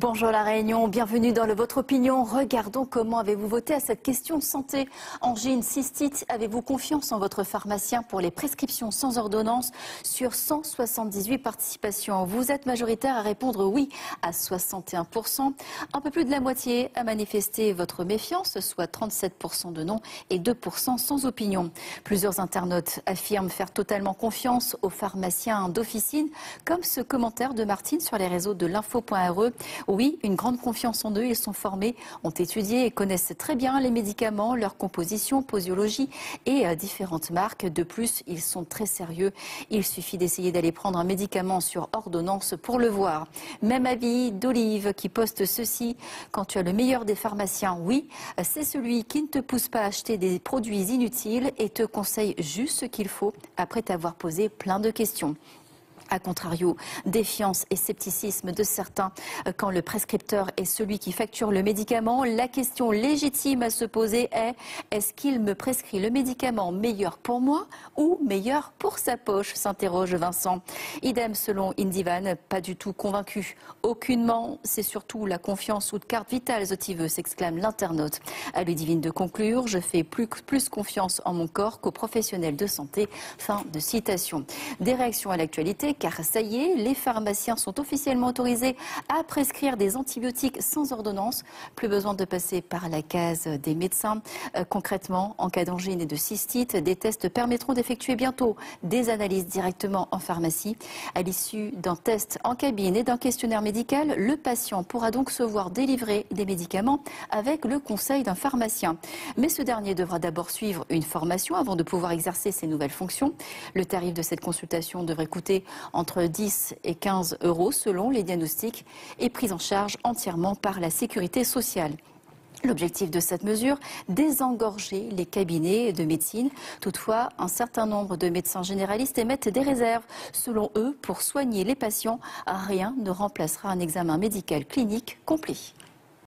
Bonjour La Réunion, bienvenue dans le Votre Opinion. Regardons comment avez-vous voté à cette question santé. Angine, cystite, avez-vous confiance en votre pharmacien pour les prescriptions sans ordonnance sur 178 participations? Vous êtes majoritaire à répondre oui à 61%. Un peu plus de la moitié a manifesté votre méfiance, soit 37% de non et 2% sans opinion. Plusieurs internautes affirment faire totalement confiance aux pharmaciens d'officine, comme ce commentaire de Martine sur les réseaux de l'info.re. Oui, une grande confiance en eux. Ils sont formés, ont étudié et connaissent très bien les médicaments, leur composition, posologie et euh, différentes marques. De plus, ils sont très sérieux. Il suffit d'essayer d'aller prendre un médicament sur ordonnance pour le voir. Même avis d'Olive qui poste ceci. Quand tu as le meilleur des pharmaciens, oui, c'est celui qui ne te pousse pas à acheter des produits inutiles et te conseille juste ce qu'il faut après t'avoir posé plein de questions. A contrario, défiance et scepticisme de certains euh, quand le prescripteur est celui qui facture le médicament. La question légitime à se poser est est-ce qu'il me prescrit le médicament meilleur pour moi ou meilleur pour sa poche s'interroge Vincent. Idem selon Indivan, pas du tout convaincu. Aucunement, c'est surtout la confiance ou de carte vitale veut s'exclame l'internaute. À Ludivine de conclure, je fais plus, plus confiance en mon corps qu'aux professionnels de santé. Fin de citation. Des réactions à l'actualité car ça y est, les pharmaciens sont officiellement autorisés à prescrire des antibiotiques sans ordonnance. Plus besoin de passer par la case des médecins. Euh, concrètement, en cas d'angine et de cystite, des tests permettront d'effectuer bientôt des analyses directement en pharmacie. À l'issue d'un test en cabine et d'un questionnaire médical, le patient pourra donc se voir délivrer des médicaments avec le conseil d'un pharmacien. Mais ce dernier devra d'abord suivre une formation avant de pouvoir exercer ses nouvelles fonctions. Le tarif de cette consultation devrait coûter entre 10 et 15 euros selon les diagnostics et prise en charge entièrement par la sécurité sociale. L'objectif de cette mesure, désengorger les cabinets de médecine. Toutefois, un certain nombre de médecins généralistes émettent des réserves. Selon eux, pour soigner les patients, rien ne remplacera un examen médical clinique complet.